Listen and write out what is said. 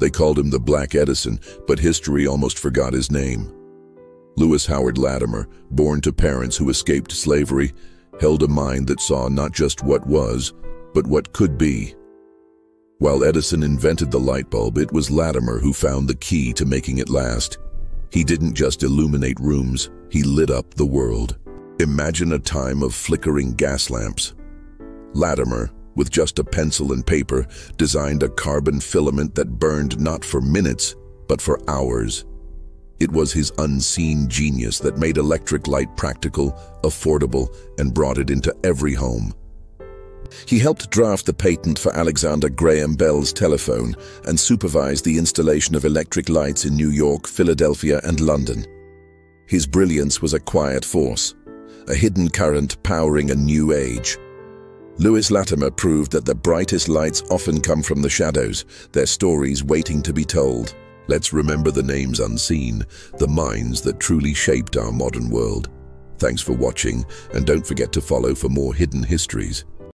They called him the Black Edison, but history almost forgot his name. Lewis Howard Latimer, born to parents who escaped slavery, held a mind that saw not just what was, but what could be. While Edison invented the light bulb, it was Latimer who found the key to making it last. He didn't just illuminate rooms, he lit up the world. Imagine a time of flickering gas lamps. Latimer, with just a pencil and paper, designed a carbon filament that burned not for minutes, but for hours. It was his unseen genius that made electric light practical, affordable, and brought it into every home. He helped draft the patent for Alexander Graham Bell's telephone and supervised the installation of electric lights in New York, Philadelphia, and London. His brilliance was a quiet force, a hidden current powering a new age. Lewis Latimer proved that the brightest lights often come from the shadows, their stories waiting to be told. Let's remember the names unseen, the minds that truly shaped our modern world. Thanks for watching, and don't forget to follow for more hidden histories.